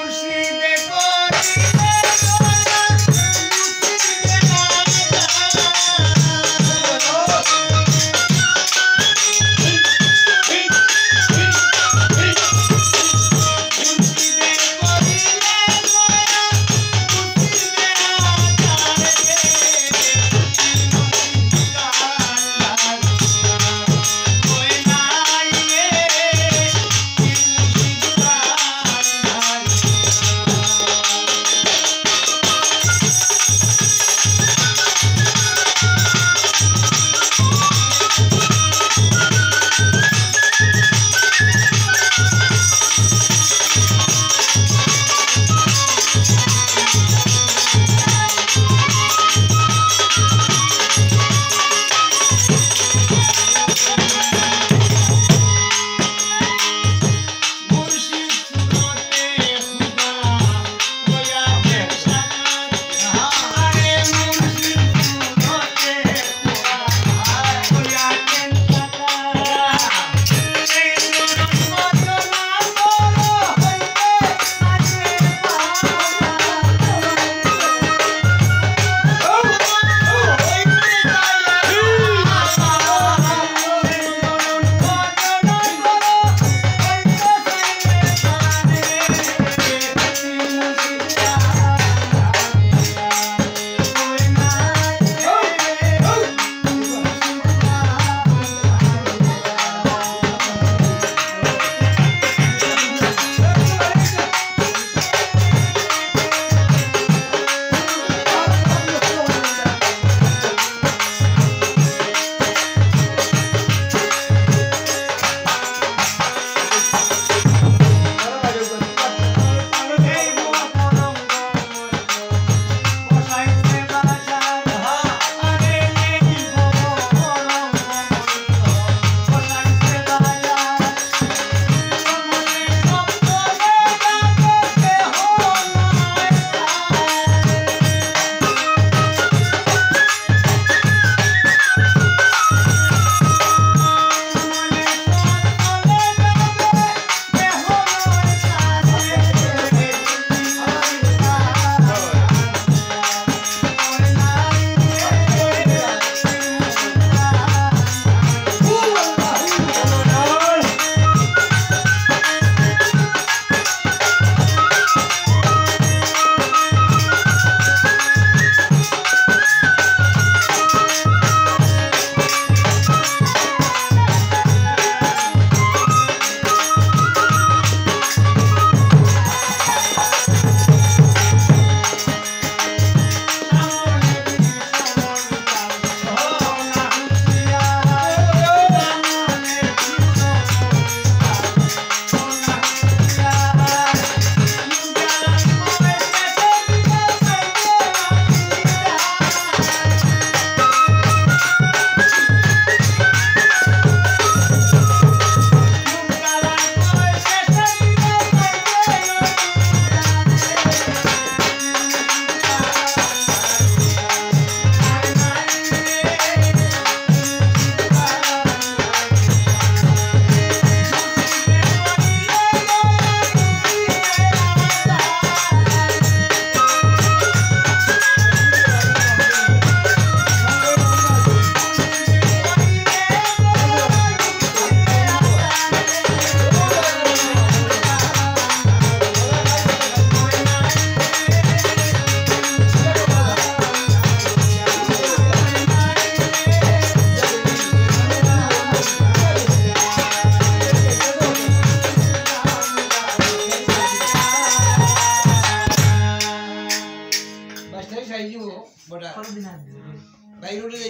মুর্শিদে बड़ा। भाई रोटी दे